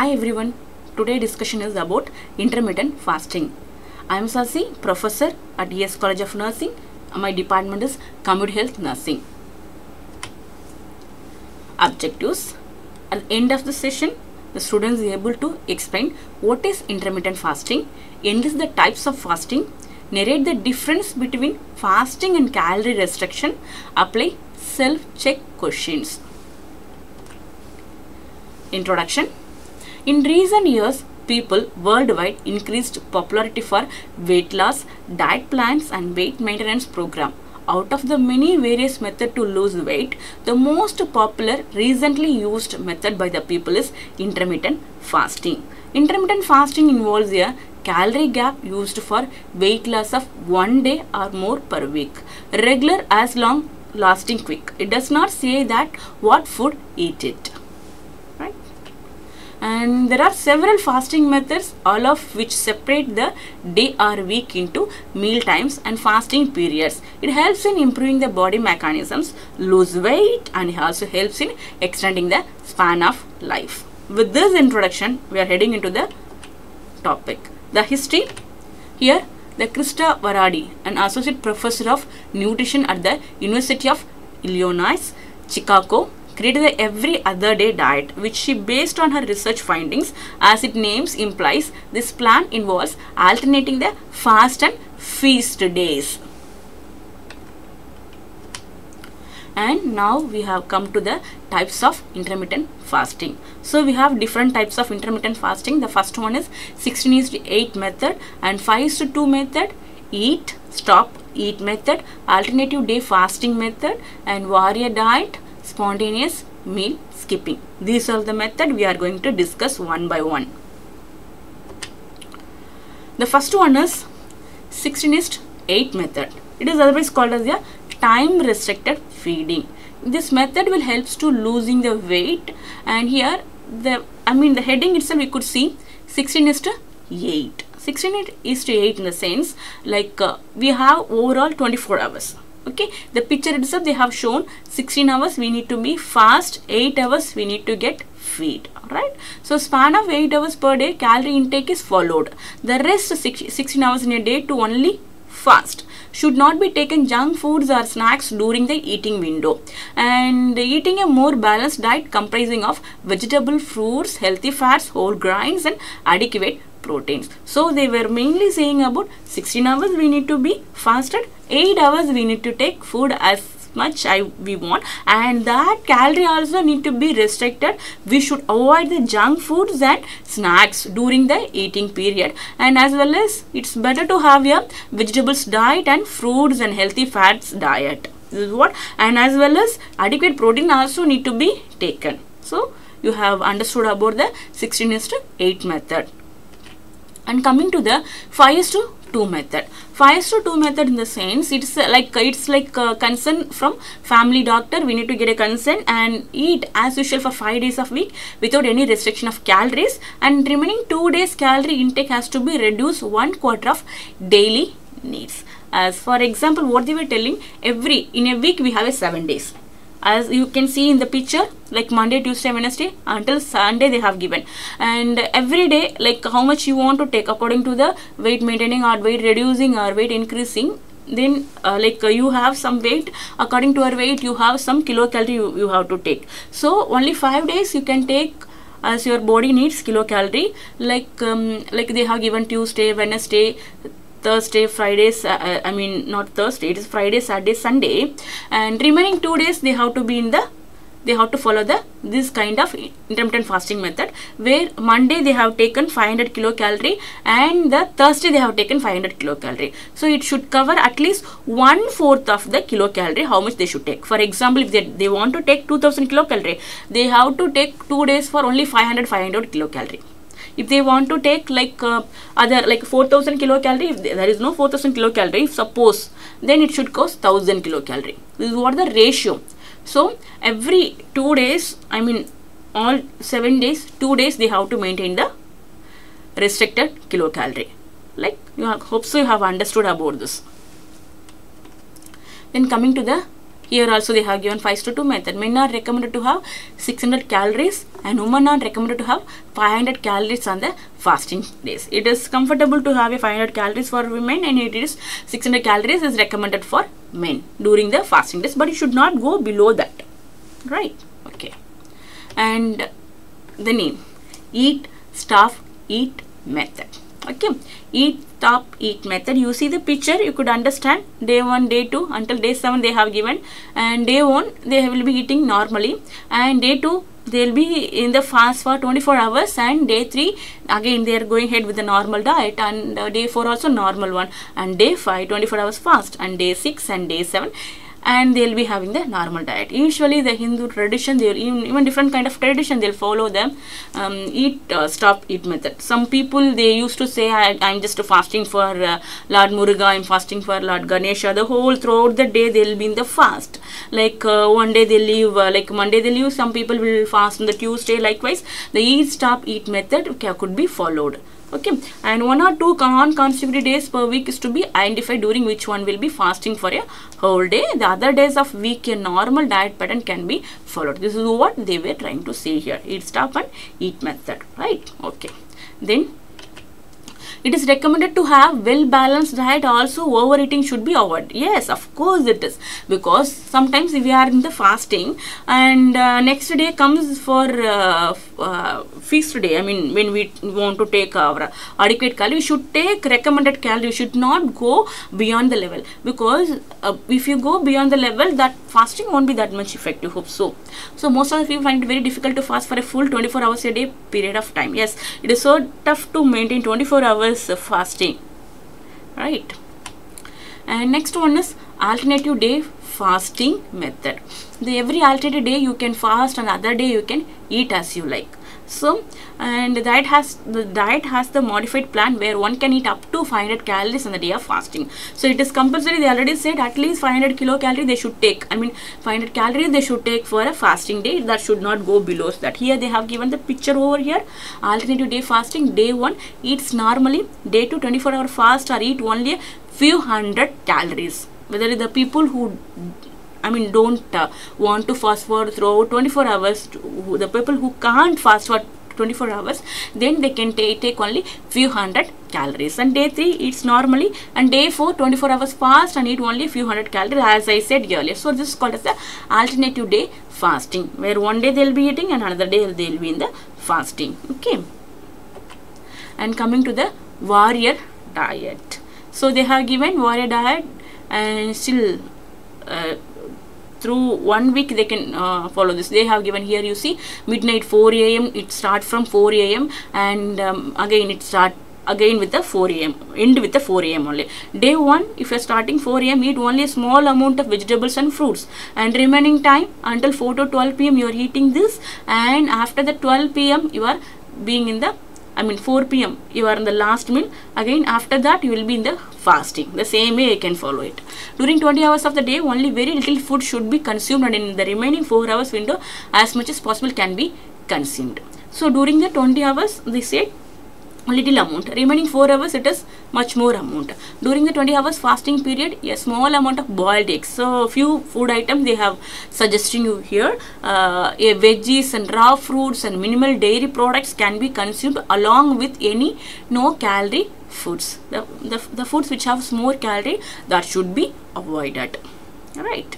Hi everyone. Today discussion is about intermittent fasting. I am Sasi, professor at ES College of Nursing. My department is Community Health Nursing. Objectives. At the end of the session, the students is able to explain what is intermittent fasting, enlist the types of fasting, narrate the difference between fasting and calorie restriction, apply self-check questions. Introduction In recent years, people worldwide increased popularity for weight loss, diet plans, and weight maintenance program. Out of the many various methods to lose weight, the most popular recently used method by the people is intermittent fasting. Intermittent fasting involves a calorie gap used for weight loss of one day or more per week. Regular as long lasting quick. It does not say that what food eat it. And there are several fasting methods all of which separate the day or week into meal times and fasting periods. It helps in improving the body mechanisms lose weight and also helps in extending the span of life. With this introduction we are heading into the topic. The history. Here the Krista Varady, an associate professor of nutrition at the University of Illinois, Chicago, created the every other day diet which she based on her research findings. As its names implies this plan involves alternating the fast and feast days. And now we have come to the types of intermittent fasting. So we have different types of intermittent fasting. The first one is 16 is to 8 method and 5 is to 2 method. Eat stop eat method. Alternative day fasting method and warrior diet spontaneous meal skipping. These are the method we are going to discuss one by one. The first one is 16 is 8 method. It is otherwise called as a time restricted feeding. This method will helps to losing the weight and here the i mean the heading itself we could see 16 is to 8 16 is to 8 in the sense like uh, we have overall 24 hours okay? The picture itself they have shown 16 hours we need to be fast 8 hours we need to get feed right so span of 8 hours per day calorie intake is followed. The rest 16 hours in a day to only fast. Should not be taken junk foods or snacks during the eating window. And eating a more balanced diet comprising of vegetable fruits healthy fats whole grains and adequate proteins. So they were mainly saying about 16 hours we need to be fasted 8 hours we need to take food as much I, we want and that calorie also need to be restricted. We should avoid the junk foods and snacks during the eating period. And as well as it's better to have a vegetables diet and fruits and healthy fats diet. This is what and as well as adequate protein also need to be taken. So you have understood about the 16 is to 8 method and coming to the 5 is to 2 method. 5 is to 2 method in the sense it's uh, like it's like uh, consent from family doctor. We need to get a consent and eat as usual for 5 days of week without any restriction of calories. And remaining 2 days calorie intake has to be reduced one quarter of daily needs. As for example what they were telling every in a week we have a 7 days as you can see in the picture like monday tuesday wednesday until sunday they have given. And every day like how much you want to take according to the weight maintaining or weight reducing or weight increasing then uh, like uh, you have some weight. According to your weight you have some kilocalorie you, you have to take. So only five days you can take as your body needs kilocalorie. Like um, like they have given tuesday wednesday Thursday, Friday, uh, I mean not Thursday, it is Friday, Saturday, Sunday and remaining two days they have to be in the they have to follow the this kind of intermittent fasting method where Monday they have taken 500 kilocalorie and the Thursday they have taken 500 kilocalorie. So it should cover at least one fourth of the kilocalorie how much they should take. For example, if they, they want to take 2000 kilocalorie, they have to take two days for only 500 500 kilocalorie if they want to take like uh, other like 4000 kilocalorie if there is no 4000 kilocalorie suppose then it should cost 1000 kilocalorie. This is what the ratio. So every two days i mean all seven days two days they have to maintain the restricted kilocalorie. Like you have, hope so you have understood about this. Then coming to the here also they have given 5 to 2 method. Men are recommended to have 600 calories and women are recommended to have 500 calories on the fasting days. It is comfortable to have a 500 calories for women and it is 600 calories is recommended for men during the fasting days but it should not go below that. Right? Okay. And the name eat starve eat method okay. Eat stop eat method. You see the picture you could understand. Day 1 day 2 until day 7 they have given. And day 1 they will be eating normally. And day 2 they'll be in the fast for 24 hours. And day 3 again they are going ahead with the normal diet. And uh, day 4 also normal one. And day 5 24 hours fast. And day 6 and day 7 and they'll be having the normal diet. Usually the hindu tradition they'll even, different kind of tradition they'll follow them um, eat uh, stop eat method. Some people they used to say I, i'm just fasting for uh, lord muruga i'm fasting for lord ganesha. The whole throughout the day they'll be in the fast. Like uh, one day they leave uh, like monday they leave some people will fast on the tuesday likewise. The eat stop eat method could be followed okay. And one or two non-consecutive days per week is to be identified during which one will be fasting for a whole day. The other days of week a normal diet pattern can be followed. This is what they were trying to say here. Eat stop and eat method right? Okay. Then it is recommended to have well balanced diet. Also overeating should be avoided. Yes of course it is. Because sometimes we are in the fasting and uh, next day comes for uh, uh, feast day. I mean when we want to take our adequate calorie we should take recommended calorie. We should not go beyond the level. Because uh, if you go beyond the level that fasting won't be that much effective hope so. So most of people find it very difficult to fast for a full 24 hours a day period of time. Yes it is so tough to maintain 24 hours of fasting right? And next one is alternative day fasting method. The every alternative day you can fast and other day you can eat as you like so and diet has the diet has the modified plan where one can eat up to 500 calories in the day of fasting. So it is compulsory they already said at least 500 kilocalorie they should take. I mean 500 calories they should take for a fasting day. That should not go below that. Here they have given the picture over here. Alternative day fasting day 1 eats normally. Day 2 24 hour fast or eat only a few hundred calories. Whether the people who I mean, don't uh, want to fast for throughout 24 hours. The people who can't fast for 24 hours, then they can take only few hundred calories. And day 3 eats normally, and day 4 24 hours fast and eat only few hundred calories, as I said earlier. So this is called as the alternative day fasting, where one day they'll be eating and another day they'll be in the fasting. Okay. And coming to the warrior diet. So they have given warrior diet and still. Uh, through one week they can uh, follow this. They have given here you see midnight 4 a.m it start from 4 a.m and um, again it start again with the 4 a.m end with the 4 a.m only. Day 1 if you're starting 4 a.m eat only a small amount of vegetables and fruits and remaining time until 4 to 12 p.m you are eating this and after the 12 p.m you are being in the I mean 4 p.m. you are in the last meal. Again after that you will be in the fasting. The same way you can follow it. During 20 hours of the day only very little food should be consumed and in the remaining 4 hours window as much as possible can be consumed. So during the 20 hours they said little amount. Remaining 4 hours it is much more amount. During the 20 hours fasting period a small amount of boiled eggs. So few food items they have suggesting you here. Uh, a veggies and raw fruits and minimal dairy products can be consumed along with any no calorie foods. The, the, the foods which have more calorie that should be avoided. Right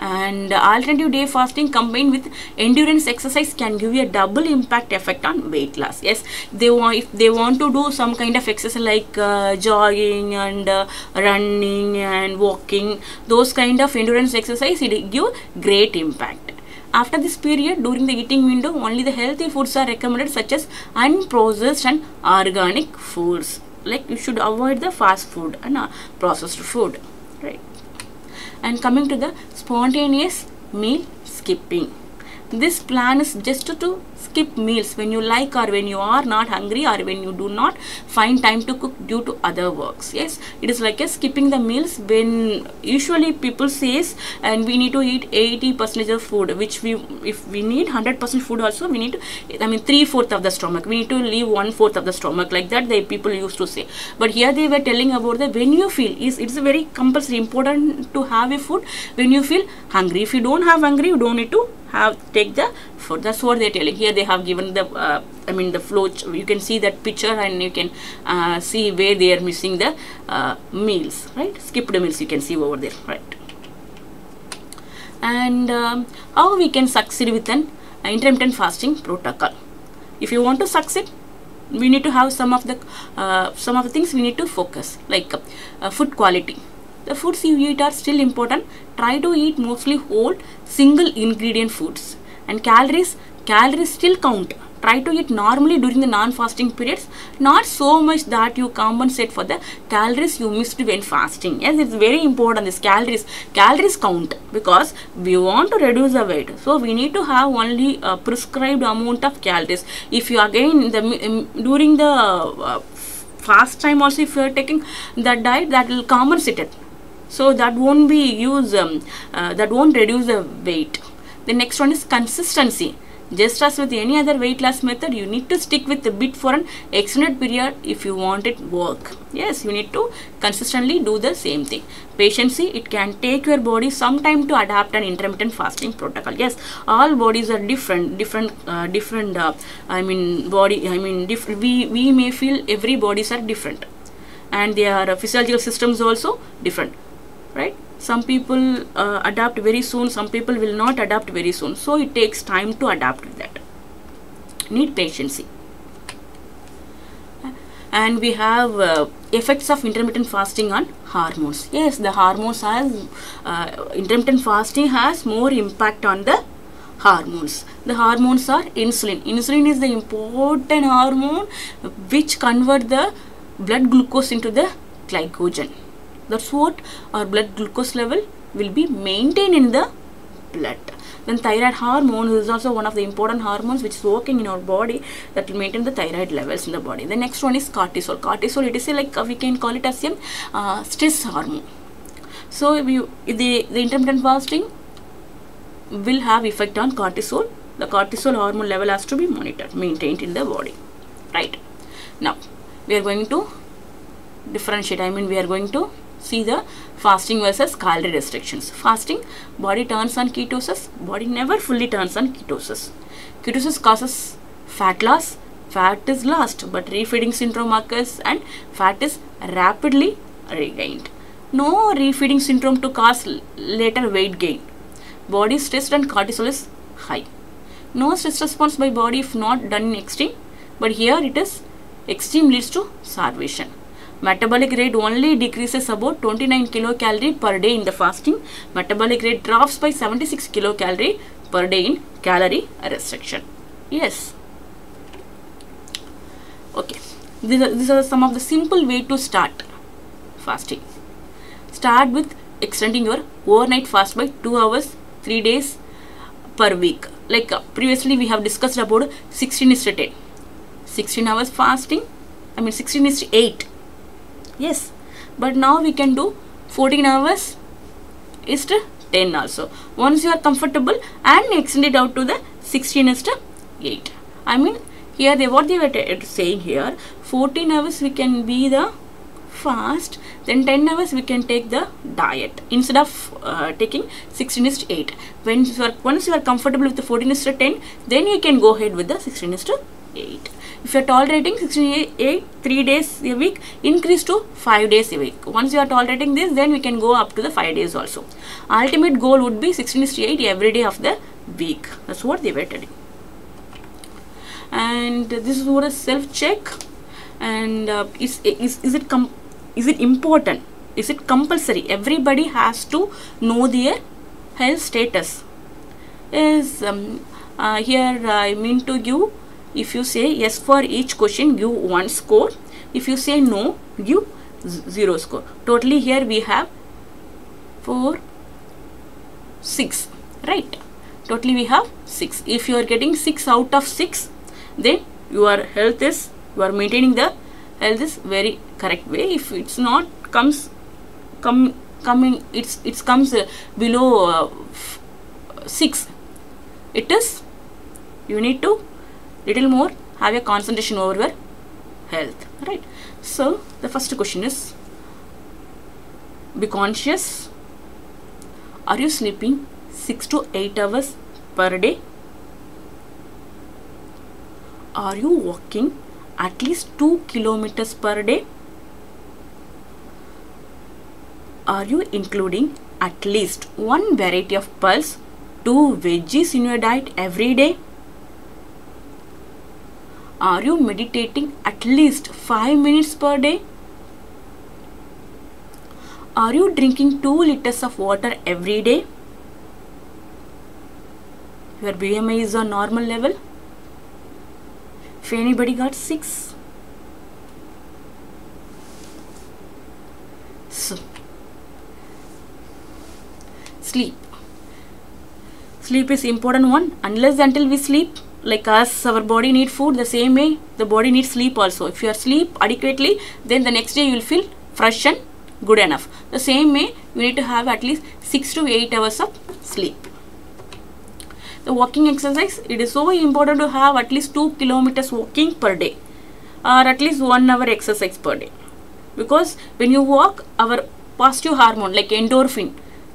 and alternative day fasting combined with endurance exercise can give you a double impact effect on weight loss. Yes they want if they want to do some kind of exercise like uh, jogging and uh, running and walking those kind of endurance exercise it give great impact. After this period during the eating window only the healthy foods are recommended such as unprocessed and organic foods. Like you should avoid the fast food and uh, processed food. Right. And coming to the spontaneous meal skipping. This plan is just to skip meals. When you like or when you are not hungry or when you do not find time to cook due to other works. Yes? It is like a skipping the meals when usually people says and we need to eat 80 percentage of food which we if we need 100 percent food also we need to i mean three fourth of the stomach. We need to leave one fourth of the stomach like that they people used to say. But here they were telling about the when you feel is it's a very compulsory important to have a food when you feel hungry. If you don't have hungry you don't need to have take the food that's what they're telling here they have given the uh, i mean the flow you can see that picture and you can uh, see where they are missing the uh, meals right? Skipped meals you can see over there right? And um, how we can succeed with an intermittent fasting protocol? If you want to succeed we need to have some of the uh, some of the things we need to focus like uh, food quality. The foods you eat are still important. Try to eat mostly whole single ingredient foods and calories calories still count. Try to eat normally during the non-fasting periods. Not so much that you compensate for the calories you missed when fasting. Yes it's very important this calories calories count because we want to reduce the weight. So we need to have only a prescribed amount of calories. If you again the during the uh, fast time also if you are taking that diet that will compensate it. So that won't be use um, uh, that won't reduce the weight the next one is consistency. Just as with any other weight loss method you need to stick with the bit for an extended period if you want it work. Yes you need to consistently do the same thing. Patience it can take your body some time to adapt an intermittent fasting protocol. Yes all bodies are different different uh, different uh, i mean body i mean we we may feel every bodies are different. And their physiological systems also different right some people uh, adapt very soon some people will not adapt very soon. So it takes time to adapt that. Need patience. And we have uh, effects of intermittent fasting on hormones. Yes the hormones has uh, intermittent fasting has more impact on the hormones. The hormones are insulin. Insulin is the important hormone which convert the blood glucose into the glycogen that's what our blood glucose level will be maintained in the blood. Then thyroid hormone is also one of the important hormones which is working in our body that will maintain the thyroid levels in the body. The next one is cortisol. Cortisol it is a, like uh, we can call it as a uh, stress hormone. So we, the the intermittent fasting will have effect on cortisol. The cortisol hormone level has to be monitored maintained in the body. Right. Now we are going to differentiate i mean we are going to see the fasting versus calorie restrictions. Fasting body turns on ketosis body never fully turns on ketosis. Ketosis causes fat loss. Fat is lost but refeeding syndrome occurs and fat is rapidly regained. No refeeding syndrome to cause later weight gain. Body stressed and cortisol is high. No stress response by body if not done in extreme but here it is extreme leads to starvation metabolic rate only decreases about 29 kilocalorie per day in the fasting. Metabolic rate drops by 76 kilocalorie per day in calorie restriction. Yes. Okay. These are, these are some of the simple way to start fasting. Start with extending your overnight fast by 2 hours 3 days per week. Like uh, previously we have discussed about 16 is to 10 16 hours fasting i mean 16 is to 8 yes. But now we can do 14 hours is to 10 also. Once you are comfortable and extend it out to the 16 is to 8 i mean here they what they were saying here 14 hours we can be the fast then 10 hours we can take the diet. Instead of uh, taking 16 is to 8 when you are once you are comfortable with the 14 is to 10 then you can go ahead with the 16 is to 8 if you are tolerating 68 3 days a week increase to 5 days a week. Once you are tolerating this then we can go up to the 5 days also. Ultimate goal would be 16 is to 8 every day of the week. That's what they were telling. And this is what a self check and uh, is, is is it com is it important? Is it compulsory? Everybody has to know their health status. Is um, uh, here i mean to give if you say yes for each question give one score. If you say no give zero score. Totally here we have four six right? Totally we have 6 if you are getting 6 out of 6 then your health is you are maintaining the health is very correct way. If it's not comes come coming it's it comes uh, below uh, 6 it is you need to little more have a concentration over your health right? So the first question is be conscious are you sleeping 6 to 8 hours per day? Are you walking at least 2 kilometers per day? Are you including at least one variety of pulse two veggies in your diet every day are you meditating at least 5 minutes per day? Are you drinking 2 liters of water every day? Your bmi is on normal level? If anybody got 6 so sleep. Sleep is important one. Unless until we sleep like us our body need food the same way. The body needs sleep also. If you are sleep adequately then the next day you will feel fresh and good enough. The same way you need to have at least 6 to 8 hours of sleep. The walking exercise it is so important to have at least 2 kilometers walking per day or at least 1 hour exercise per day. Because when you walk our positive hormone like endorphin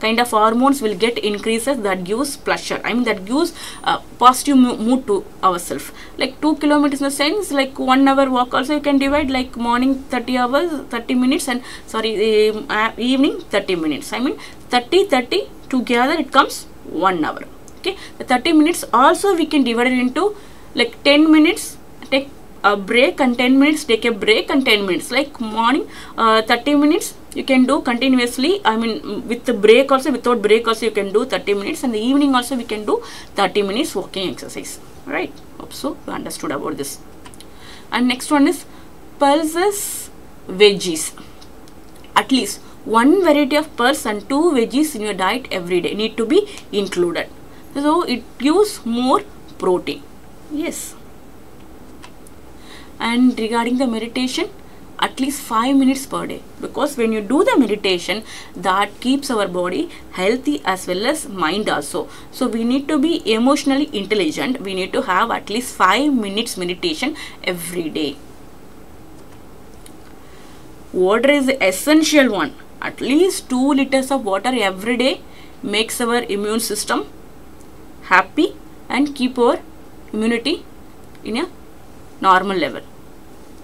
kind of hormones will get increases that gives pleasure. I mean that gives uh, positive mood to ourselves like 2 kilometers in the sense like 1 hour walk also you can divide like morning 30 hours 30 minutes and sorry uh, evening 30 minutes. I mean 30 30 together it comes 1 hour. Okay? The 30 minutes also we can divide it into like 10 minutes take a break and 10 minutes take a break and 10 minutes. Like morning uh, 30 minutes you can do continuously i mean with the break also without break also you can do 30 minutes and the evening also we can do 30 minutes walking exercise. Right? Hope so you understood about this. And next one is pulses veggies. At least one variety of pulse and two veggies in your diet every day need to be included. So it gives more protein. Yes. And regarding the meditation at least 5 minutes per day. Because when you do the meditation that keeps our body healthy as well as mind also. So we need to be emotionally intelligent. We need to have at least 5 minutes meditation every day. Water is the essential one. At least 2 liters of water every day makes our immune system happy and keep our immunity in a normal level.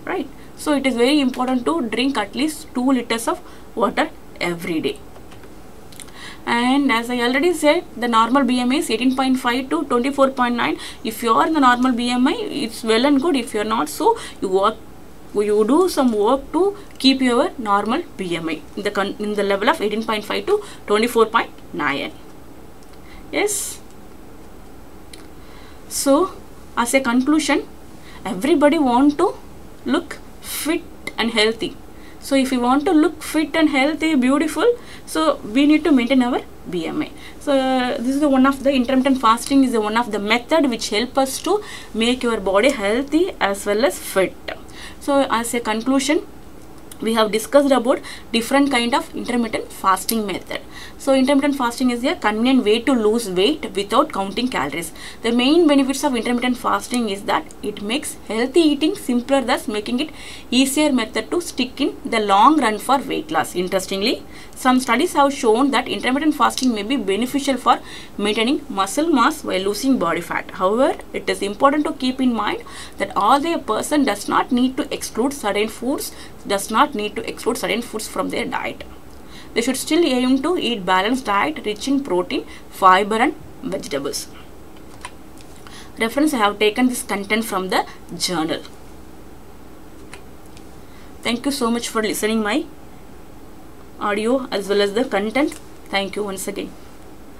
Right so it is very important to drink at least 2 liters of water every day. And as i already said the normal bmi is 18.5 to 24.9 if you are in the normal bmi it's well and good. If you are not so you work you do some work to keep your normal bmi in the in the level of 18.5 to 24.9 yes? So as a conclusion everybody want to look fit and healthy. So if you want to look fit and healthy beautiful so we need to maintain our bmi so this is the one of the intermittent fasting is the one of the method which help us to make your body healthy as well as fit. So as a conclusion we have discussed about different kind of intermittent fasting method. So intermittent fasting is a convenient way to lose weight without counting calories. The main benefits of intermittent fasting is that it makes healthy eating simpler thus making it easier method to stick in the long run for weight loss. Interestingly some studies have shown that intermittent fasting may be beneficial for maintaining muscle mass while losing body fat. However it is important to keep in mind that although a person does not need to exclude certain foods does need to exclude certain foods from their diet. They should still aim to eat balanced diet rich in protein, fiber and vegetables. Reference I have taken this content from the journal. Thank you so much for listening my audio as well as the content. Thank you once again.